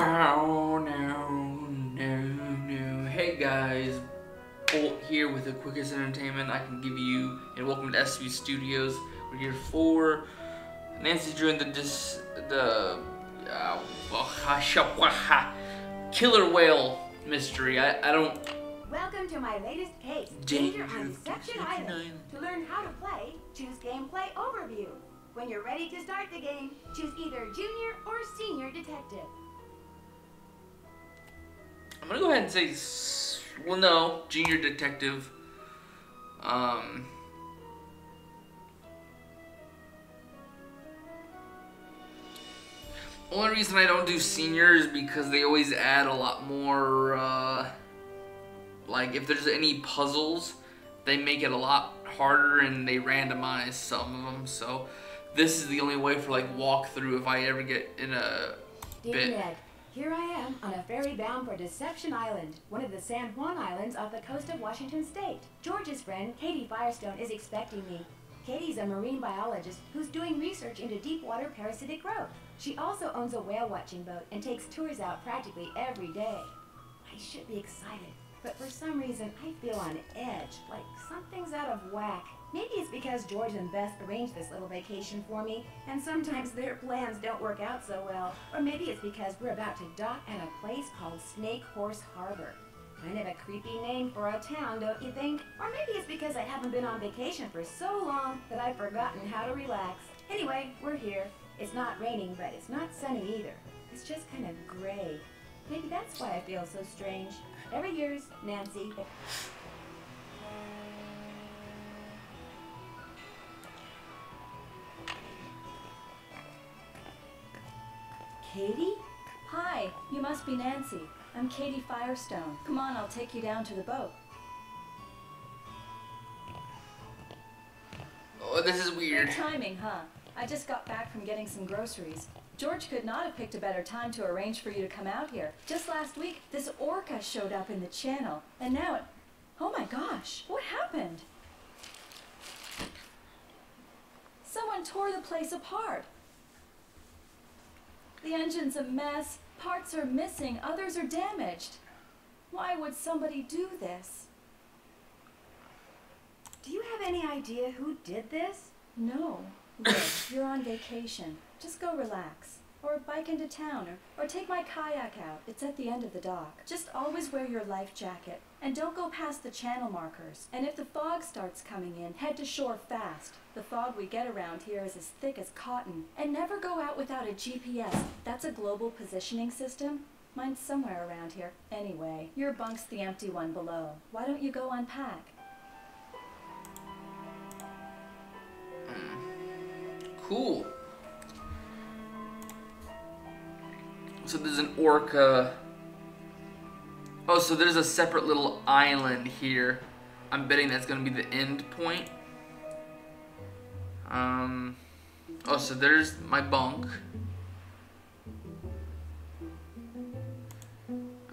Bow, no, no, no. Hey guys, Bolt here with the quickest entertainment I can give you, and welcome to SP Studios. We're here for Nancy Drew and the dis, the uh, killer whale mystery. I, I don't. Welcome to my latest case, Danger on Deception Island. To learn how to play, choose Gameplay Overview. When you're ready to start the game, choose either Junior or Senior Detective. I'm gonna go ahead and say, well, no, Junior Detective. Um. Only reason I don't do senior is because they always add a lot more, uh, like if there's any puzzles, they make it a lot harder and they randomize some of them. So this is the only way for like walkthrough if I ever get in a bit. Here I am on a ferry bound for Deception Island, one of the San Juan Islands off the coast of Washington State. George's friend, Katie Firestone, is expecting me. Katie's a marine biologist who's doing research into deep water parasitic growth. She also owns a whale watching boat and takes tours out practically every day. I should be excited, but for some reason I feel on edge, like something's out of whack. Maybe it's because George and Beth arranged this little vacation for me, and sometimes their plans don't work out so well. Or maybe it's because we're about to dock at a place called Snake Horse Harbor. Kind of a creepy name for a town, don't you think? Or maybe it's because I haven't been on vacation for so long that I've forgotten how to relax. Anyway, we're here. It's not raining, but it's not sunny either. It's just kind of gray. Maybe that's why I feel so strange. Every year's Nancy. Katie? Hi, you must be Nancy. I'm Katie Firestone. Come on, I'll take you down to the boat. Oh, this is weird. Good timing, huh? I just got back from getting some groceries. George could not have picked a better time to arrange for you to come out here. Just last week, this orca showed up in the channel, and now it... Oh my gosh, what happened? Someone tore the place apart. The engine's a mess, parts are missing, others are damaged. Why would somebody do this? Do you have any idea who did this? No. Look, you're on vacation. Just go relax. Or bike into town, or, or take my kayak out. It's at the end of the dock. Just always wear your life jacket. And don't go past the channel markers. And if the fog starts coming in, head to shore fast. The fog we get around here is as thick as cotton. And never go out without a GPS. That's a global positioning system. Mine's somewhere around here. Anyway, your bunk's the empty one below. Why don't you go unpack? Hmm. Cool. So there's an orca. Oh, so there's a separate little island here. I'm betting that's gonna be the end point. Um. Oh, so there's my bunk.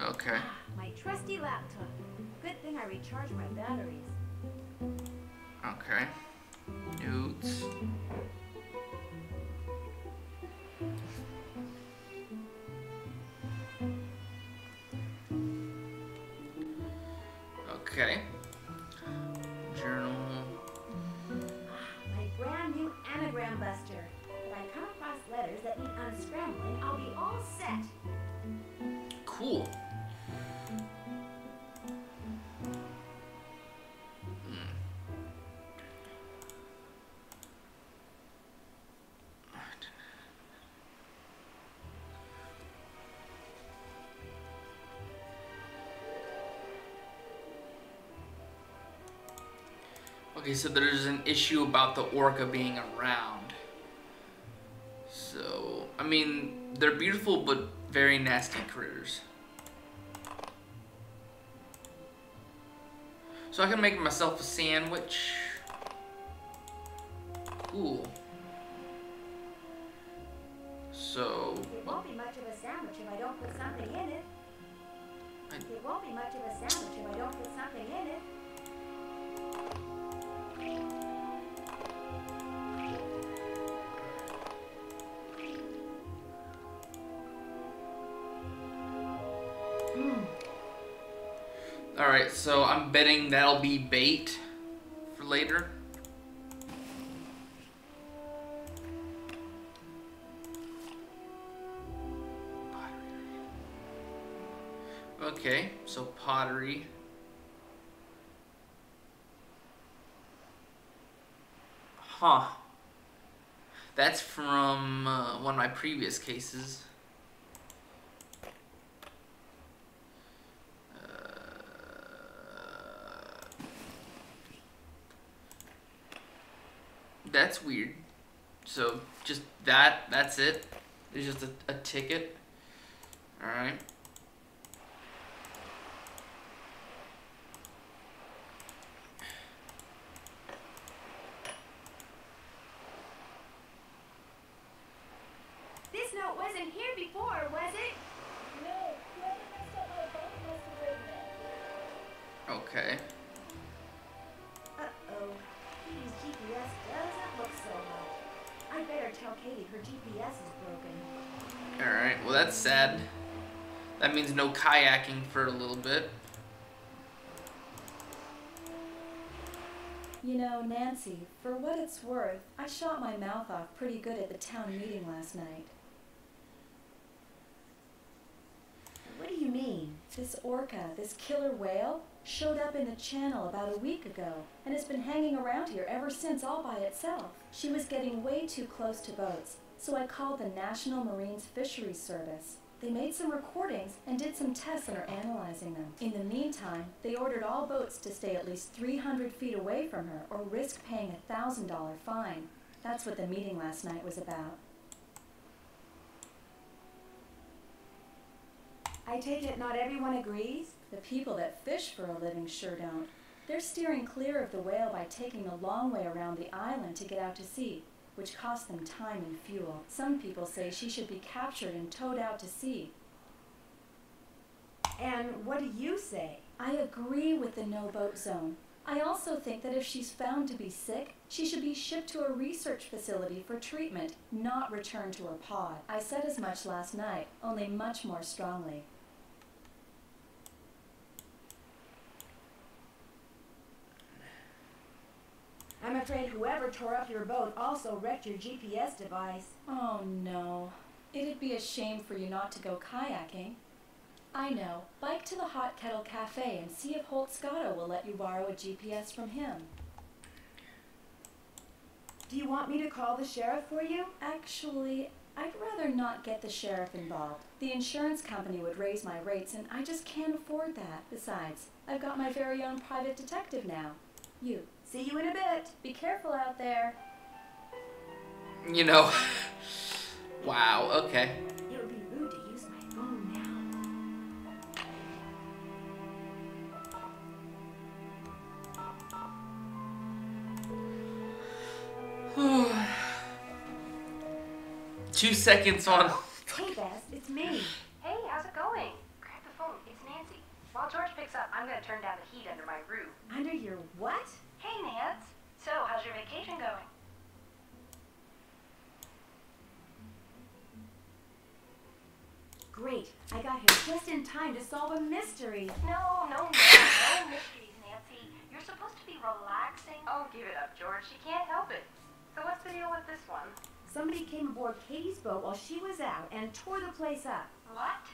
Okay. My trusty laptop. Good thing I recharged my batteries. Okay. Notes. Okay. Journal. My brand new anagram buster. If I come across letters that need unscrambling, I'll be all set. Cool. Okay, so there's an issue about the orca being around. So, I mean, they're beautiful but very nasty critters. So I can make myself a sandwich. Cool. So, It won't be much of a sandwich if I don't put something in it. I- It won't be much of a sandwich if I don't put something in it. Alright, so I'm betting that'll be bait for later. Okay, so pottery. Huh. That's from uh, one of my previous cases. That's weird. So just that, that's it. It's just a, a ticket. Alright. This note wasn't here before, was it? No, whoever That means no kayaking for a little bit. You know, Nancy, for what it's worth, I shot my mouth off pretty good at the town meeting last night. What do you mean? This orca, this killer whale, showed up in the channel about a week ago and has been hanging around here ever since all by itself. She was getting way too close to boats, so I called the National Marines Fisheries Service. They made some recordings and did some tests and are analyzing them. In the meantime, they ordered all boats to stay at least 300 feet away from her or risk paying a $1,000 fine. That's what the meeting last night was about. I take it not everyone agrees? The people that fish for a living sure don't. They're steering clear of the whale by taking the long way around the island to get out to sea, which costs them time and fuel. Some people say she should be captured and towed out to sea. And what do you say? I agree with the no boat zone. I also think that if she's found to be sick, she should be shipped to a research facility for treatment, not returned to her pod. I said as much last night, only much more strongly. I'm afraid whoever tore up your boat also wrecked your GPS device. Oh no. It'd be a shame for you not to go kayaking. I know. Bike to the Hot Kettle Cafe and see if Holt Scotto will let you borrow a GPS from him. Do you want me to call the sheriff for you? Actually, I'd rather not get the sheriff involved. The insurance company would raise my rates, and I just can't afford that. Besides, I've got my very own private detective now. You. See you in a bit. Be careful out there. You know. wow, okay. It would be rude to use my phone now. Two seconds on. Hey, Bess, it's me. Hey, how's it going? Grab the phone. It's Nancy. While George picks up, I'm gonna turn down the heat under my roof. Under your what? Hey, Nance. So, how's your vacation going? Great. I got here just in time to solve a mystery. No, no, no, no mysteries, Nancy. You're supposed to be relaxing. Oh, give it up, George. She can't help it. So, what's the deal with this one? Somebody came aboard Katie's boat while she was out and tore the place up. What?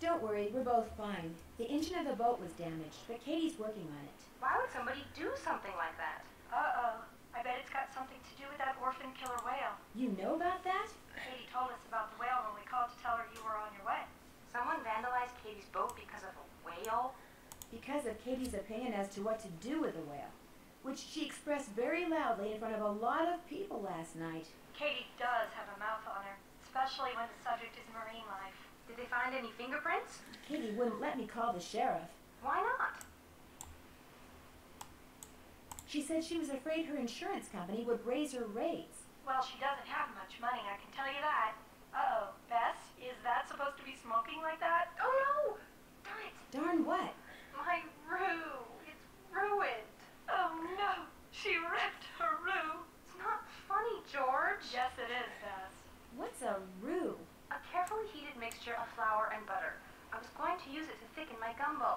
Don't worry, we're both fine. The engine of the boat was damaged, but Katie's working on it. Why would somebody do something like that? Uh-oh. I bet it's got something to do with that orphan killer whale. You know about that? Katie told us about the whale when we called to tell her you were on your way. Someone vandalized Katie's boat because of a whale? Because of Katie's opinion as to what to do with the whale, which she expressed very loudly in front of a lot of people last night. Katie does have a mouth on her, especially when the subject is marine life. Did they find any fingerprints? Katie wouldn't let me call the sheriff. Why not? She said she was afraid her insurance company would raise her rates. Well, she doesn't have much money, I can tell you that. Uh-oh, Bess, is that supposed to be smoking like that? Oh no! Darn it! Darn what? My roux! It's ruined! Oh no! She ripped her roux! It's not funny, George! Yes, it is, Bess. What's a mixture of flour and butter. I was going to use it to thicken my gumbo.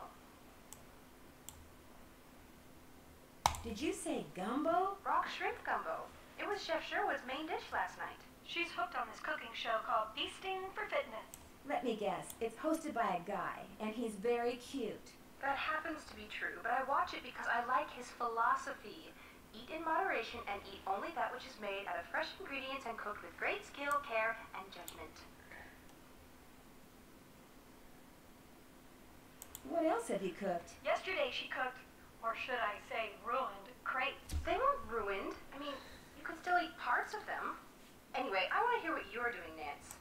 Did you say gumbo? Rock shrimp gumbo. It was Chef Sherwood's main dish last night. She's hooked on this cooking show called Feasting for Fitness. Let me guess. It's hosted by a guy, and he's very cute. That happens to be true, but I watch it because I like his philosophy. Eat in moderation and eat only that which is made out of fresh ingredients and cooked with great skill, care, and judgment. What else have you cooked? Yesterday she cooked, or should I say ruined, crepes. They weren't ruined. I mean, you could still eat parts of them. Anyway, I want to hear what you're doing, Nance.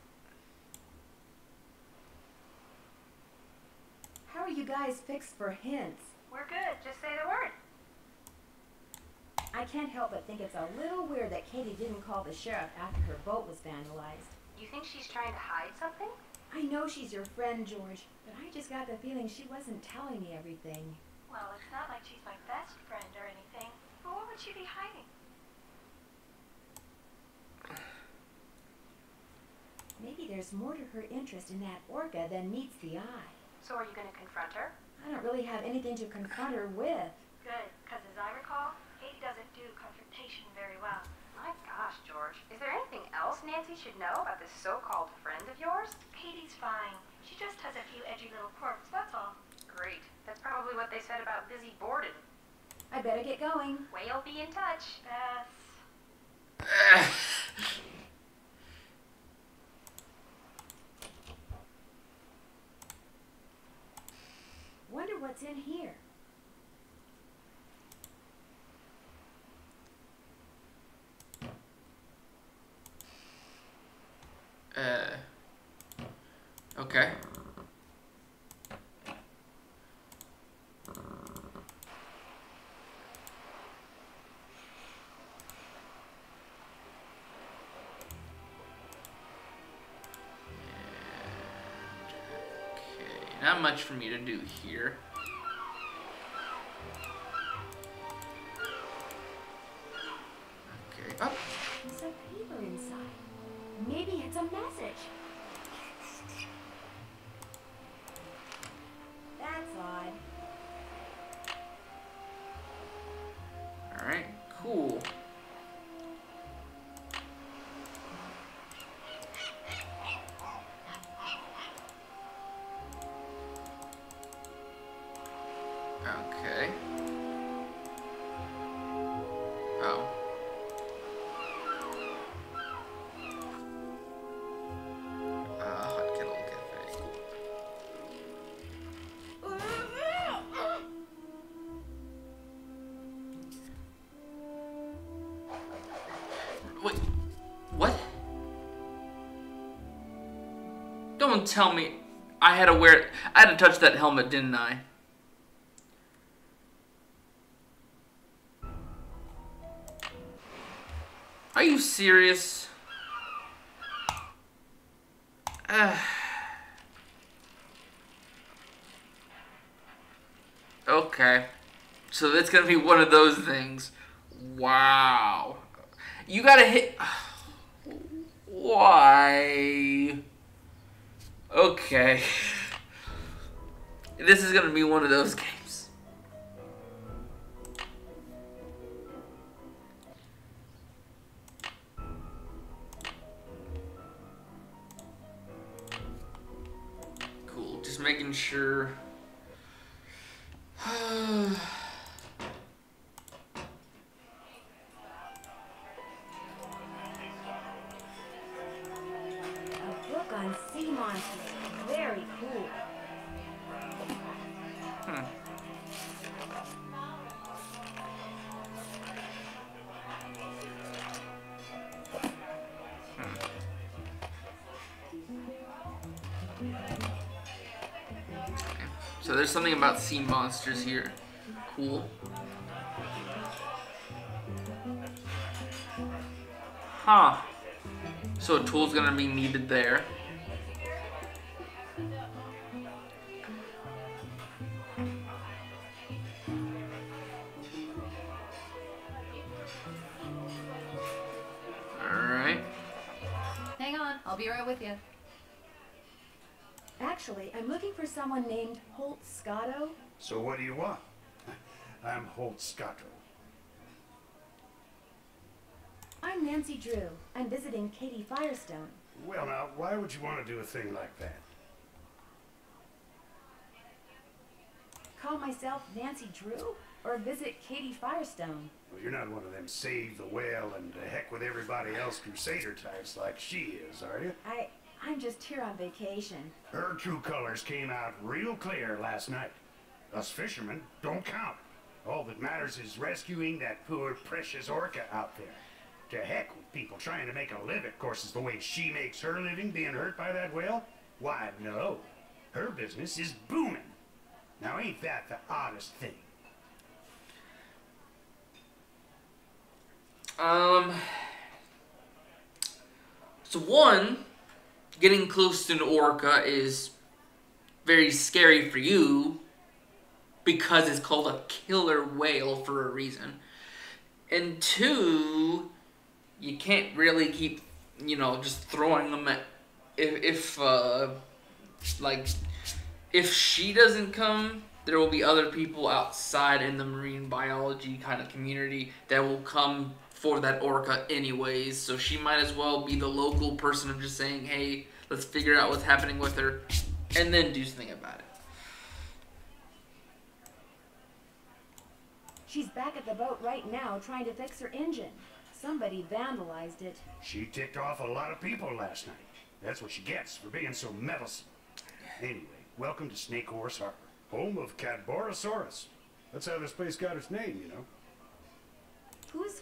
How are you guys fixed for hints? We're good. Just say the word. I can't help but think it's a little weird that Katie didn't call the sheriff after her boat was vandalized. You think she's trying to hide something? I know she's your friend, George, but I just got the feeling she wasn't telling me everything. Well, it's not like she's my best friend or anything. But what would she be hiding? Maybe there's more to her interest in that orca than meets the eye. So are you going to confront her? I don't really have anything to confront her with. Good, because as I recall, Katie doesn't do confrontation very well. My gosh, George. Is there anything else Nancy should know about this so-called friend of yours? Katie's fine. She just has a few edgy little quirks, that's all. Great. That's probably what they said about Lizzie Borden. I better get going. We'll be in touch. Bess. not much for me to do here. Okay. Oh, There's a paper inside. Maybe it's a message. Don't tell me I had to wear I had to touch that helmet, didn't I? Are you serious? Okay. So that's gonna be one of those things. Wow. You gotta hit. Why? Okay. This is gonna be one of those games. So there's something about sea monsters here. Cool. Huh. So a tool's gonna be needed there. Someone named Holt Scotto. So what do you want? I'm Holt Scotto. I'm Nancy Drew. I'm visiting Katie Firestone. Well, now, why would you want to do a thing like that? Call myself Nancy Drew? Or visit Katie Firestone? Well, you're not one of them save the whale and the heck with everybody else crusader types like she is, are you? I... I'm just here on vacation. Her true colors came out real clear last night. Us fishermen don't count. All that matters is rescuing that poor precious orca out there. To heck with people trying to make a living, of course, is the way she makes her living being hurt by that whale? Why, no. Her business is booming. Now, ain't that the oddest thing? Um. So one, getting close to an orca is very scary for you because it's called a killer whale for a reason. And two, you can't really keep, you know, just throwing them at if if uh like if she doesn't come, there will be other people outside in the marine biology kind of community that will come for that orca anyways. So she might as well be the local person of just saying, "Hey, let's figure out what's happening with her," and then do something about it. She's back at the boat right now trying to fix her engine. Somebody vandalized it. She ticked off a lot of people last night. That's what she gets for being so meddlesome. Anyway, welcome to Snake Horse Harbor, home of Cadborosaurus. That's how this place got its name, you know. Who's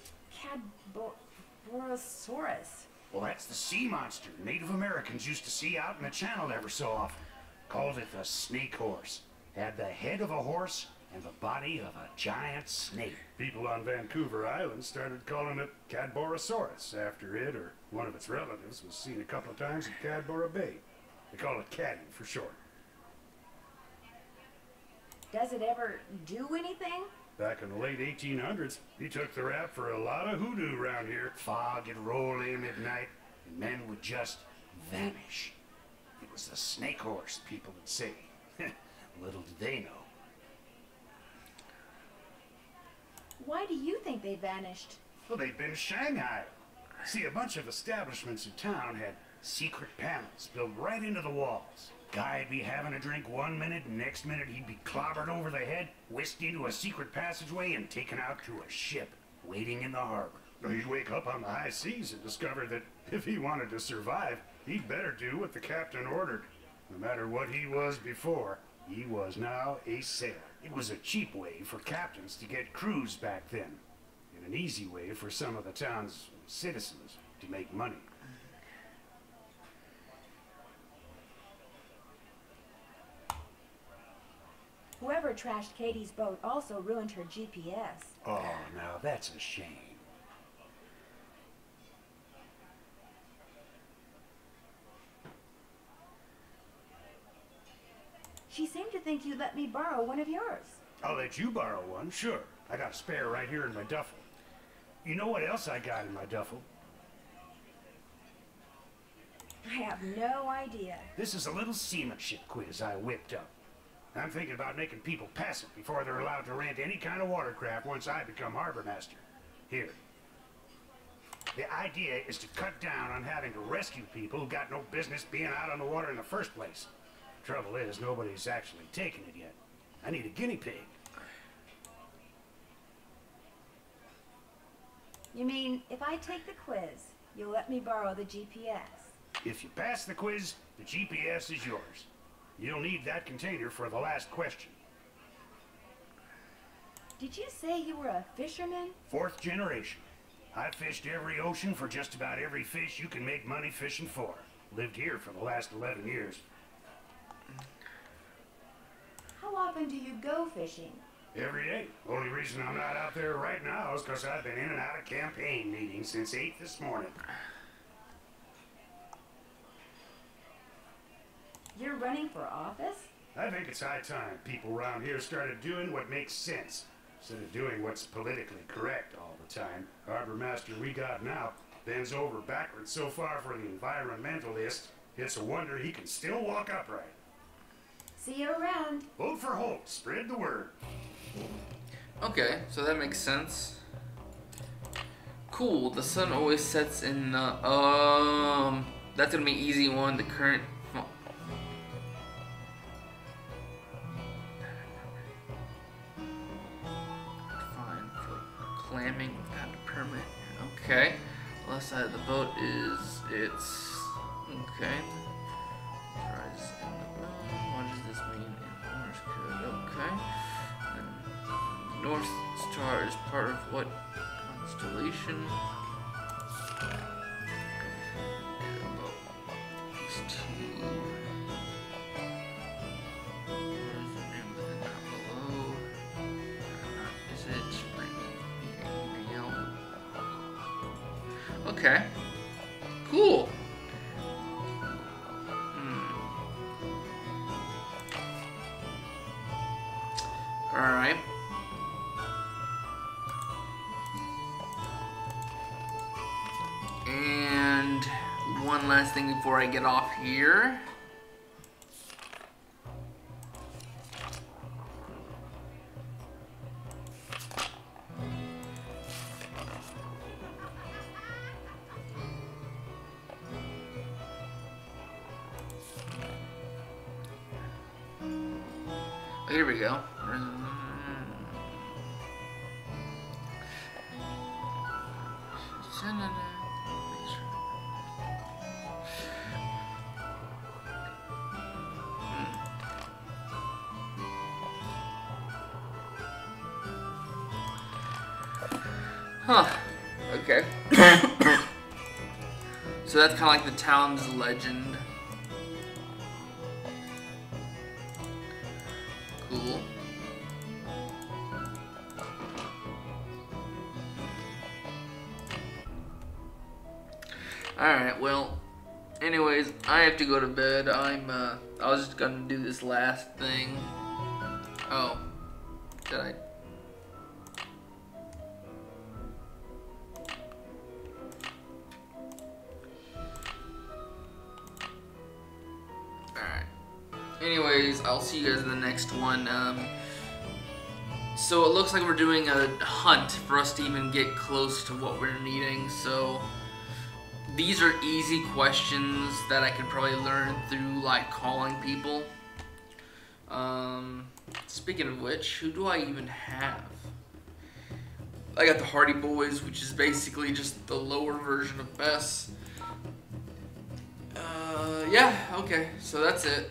Cadborosaurus? Well, that's the sea monster Native Americans used to see out in the channel ever so often. Called it the snake horse. Had the head of a horse and the body of a giant snake. People on Vancouver Island started calling it Cadborosaurus after it or one of its relatives was seen a couple of times at Cadboro Bay. They call it Caddy for short. Does it ever do anything? Back in the late 1800s, he took the rap for a lot of hoodoo around here. Fog would roll in at night, and men would just vanish. It was the snake horse, people would say. Little did they know. Why do you think they vanished? Well, they'd been Shanghai. See, a bunch of establishments in town had secret panels built right into the walls. Guy'd be having a drink one minute, next minute he'd be clobbered over the head, whisked into a secret passageway, and taken out to a ship waiting in the harbor. He'd wake up on the high seas and discover that if he wanted to survive, he'd better do what the captain ordered. No matter what he was before, he was now a sailor. It was a cheap way for captains to get crews back then, and an easy way for some of the town's citizens to make money. Whoever trashed Katie's boat also ruined her GPS. Oh, now that's a shame. She seemed to think you let me borrow one of yours. I'll let you borrow one, sure. I got a spare right here in my duffel. You know what else I got in my duffel? I have no idea. This is a little seamanship quiz I whipped up. I'm thinking about making people pass it before they're allowed to rent any kind of watercraft once I become harbor master. Here. The idea is to cut down on having to rescue people who got no business being out on the water in the first place. Trouble is, nobody's actually taken it yet. I need a guinea pig. You mean, if I take the quiz, you'll let me borrow the GPS? If you pass the quiz, the GPS is yours. You'll need that container for the last question. Did you say you were a fisherman? Fourth generation. I've fished every ocean for just about every fish you can make money fishing for. Lived here for the last 11 years. How often do you go fishing? Every day. Only reason I'm not out there right now is because I've been in and out of campaign meetings since 8 this morning. You're running for office? I think it's high time people around here started doing what makes sense instead of doing what's politically correct all the time. Harbor master we got now bends over backwards so far for the environmentalist, it's a wonder he can still walk upright. See you around. Vote for Holt. Spread the word. Okay, so that makes sense. Cool. The sun always sets in the um. That's gonna be easy one. The current. Clamming without a permit. Okay. Left side of the boat is it's okay. Tries in the boat. What does this mean in Morse code? Okay. And North Star is part of what constellation? Okay. Cool. Hmm. Alright. And one last thing before I get off here. Huh. Okay. so that's kind of like the town's legend. Cool. Alright, well, anyways, I have to go to bed. I'm, uh, I was just gonna do this last thing. Anyways, I'll see you guys in the next one. Um, so it looks like we're doing a hunt for us to even get close to what we're needing. So these are easy questions that I could probably learn through like calling people. Um, speaking of which, who do I even have? I got the Hardy Boys, which is basically just the lower version of Bess. Uh, yeah, okay, so that's it.